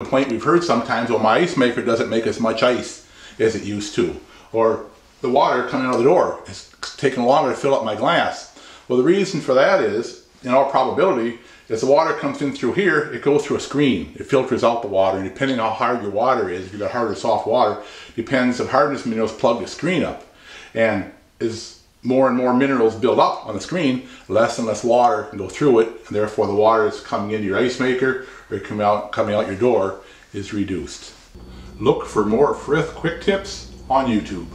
complaint we've heard sometimes, well, my ice maker doesn't make as much ice as it used to. Or the water coming out of the door is taking longer to fill up my glass. Well, the reason for that is, in all probability, as the water comes in through here, it goes through a screen. It filters out the water, and depending on how hard your water is, if you've got hard or soft water, depends if hardness minerals plug the screen up. And as more and more minerals build up on the screen, less and less water can go through it, and therefore the water that's coming into your ice maker or coming out, coming out your door is reduced. Look for more Frith quick tips on YouTube.